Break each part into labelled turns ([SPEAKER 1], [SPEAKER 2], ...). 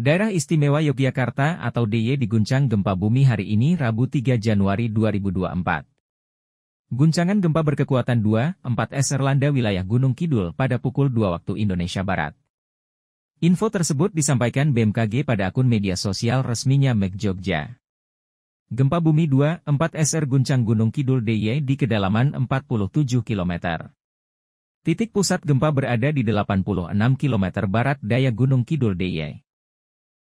[SPEAKER 1] Daerah Istimewa Yogyakarta atau DIY diguncang gempa bumi hari ini Rabu 3 Januari 2024. Guncangan gempa berkekuatan 2, 4 S wilayah Gunung Kidul pada pukul 2 waktu Indonesia Barat. Info tersebut disampaikan BMKG pada akun media sosial resminya Mek Jogja. Gempa bumi 2, 4 SR guncang Gunung Kidul DIY di kedalaman 47 km. Titik pusat gempa berada di 86 km barat daya Gunung Kidul DIY.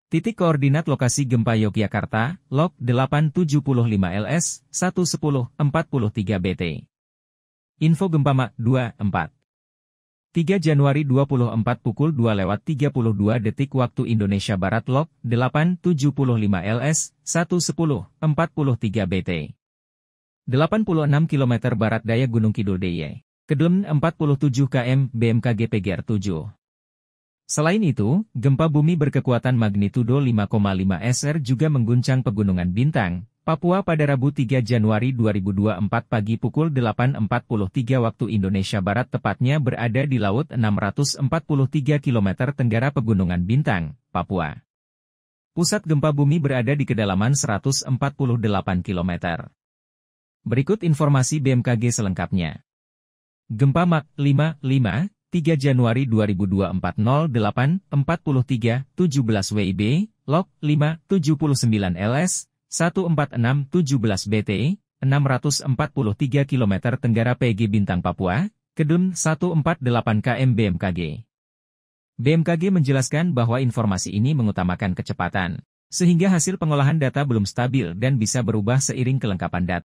[SPEAKER 1] Titik koordinat lokasi gempa Yogyakarta, log 875 LS, 110, 43 BT. Info gempa MAK 24. 3 Januari 24 pukul 2 lewat 32 detik waktu Indonesia Barat log 875 LS, 110, 43 BT. 86 km barat daya Gunung Kidul DIY. Kedem 47 km BMKG PGR 7. Selain itu, gempa bumi berkekuatan magnitudo 5,5 SR juga mengguncang Pegunungan Bintang, Papua pada Rabu 3 Januari 2024 pagi pukul 8.43 waktu Indonesia Barat tepatnya berada di Laut 643 km Tenggara Pegunungan Bintang, Papua. Pusat gempa bumi berada di kedalaman 148 km. Berikut informasi BMKG selengkapnya. Gempa Mak 5, 5, 3 Januari 2024 08 43 17 WIB, log 5 79 LS, 146 17 BT, 643 km Tenggara PG Bintang Papua, Kedun 148 km BMKG. BMKG menjelaskan bahwa informasi ini mengutamakan kecepatan, sehingga hasil pengolahan data belum stabil dan bisa berubah seiring kelengkapan data.